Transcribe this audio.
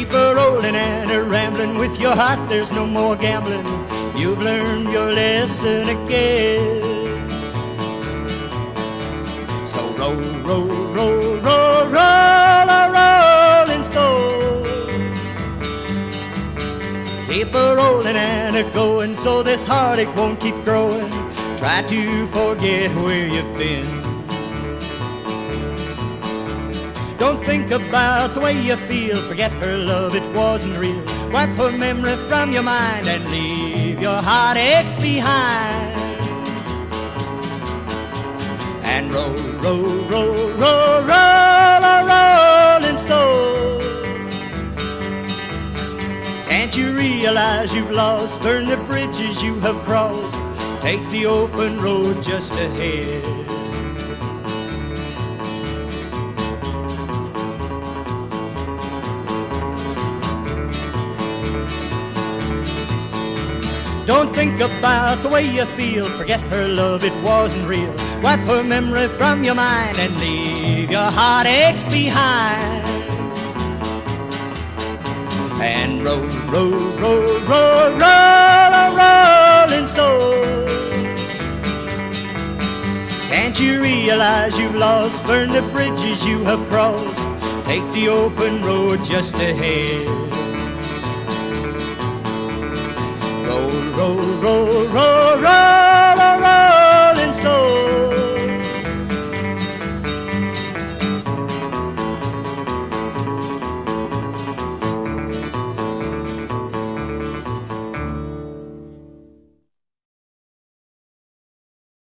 rolling and a rambling with your heart, there's no more gambling. You've learned your lesson again. So roll, roll, roll, roll, roll, a rolling stone. Keep a rolling and a going so this heartache won't keep growing. Try to forget where you've been. Don't think about the way you feel. Forget her love, it wasn't real. Wipe her memory from your mind and leave your heartaches behind. And roll, roll, roll, roll, roll, a rolling stone. Can't you realize you've lost? Burn the bridges you have crossed. Take the open road just ahead. Don't think about the way you feel. Forget her love, it wasn't real. Wipe her memory from your mind and leave your heartaches behind. And roll, roll, roll, roll, roll, a rolling stone. Can't you realize you've lost? Burn the bridges you have crossed. Take the open road just ahead. Roll, roll, roll,